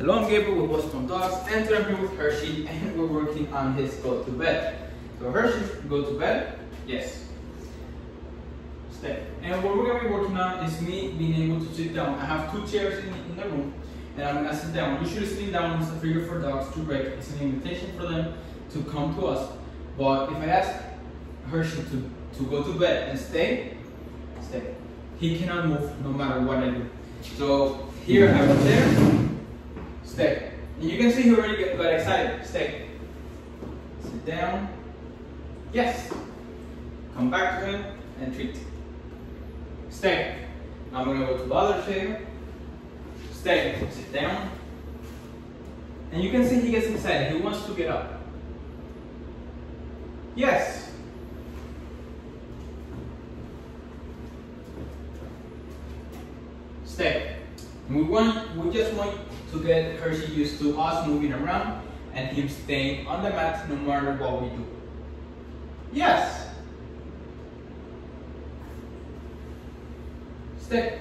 I'm Gabriel with Boston Dogs, here with Hershey, and we're working on his go to bed. So Hershey, go to bed? Yes. Stay. And what we're gonna be working on is me being able to sit down. I have two chairs in, in the room, and I'm gonna sit down. Usually sitting down is a figure for dogs to break. It's an invitation for them to come to us. But if I ask Hershey to, to go to bed and stay, stay. He cannot move no matter what I do. So here I have a chair, stay. And you can see he already got excited, stay. Sit down, yes. Come back to him and treat. Stay. Now I'm gonna go to the other chair, stay, sit down. And you can see he gets excited, he wants to get up. Yes. Stay. We want, we just want to get Hershey used to us moving around and him staying on the mat no matter what we do. Yes. Stay.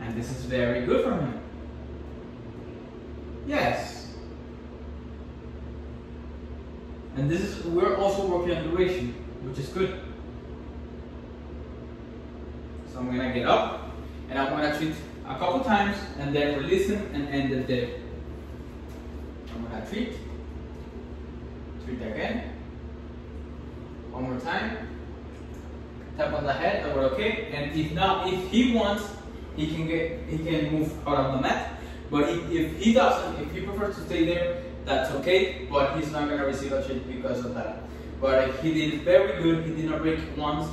And this is very good for him. Yes. And this is, we're also working on duration, which is good. So I'm gonna get up and I'm gonna treat a couple times and then release him and end the day. I'm gonna treat, treat again. One more time. Tap on the head and we're okay. And if not, if he wants, he can get he can move out of the mat. But if, if he doesn't, if he prefers to stay there, that's okay. But he's not gonna receive a treat because of that. But he did very good. He did not break once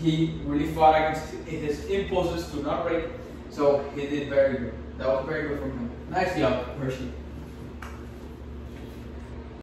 he really fought against his impulses to not break. So he did very good. That was very good from him. Nice job, Hershey.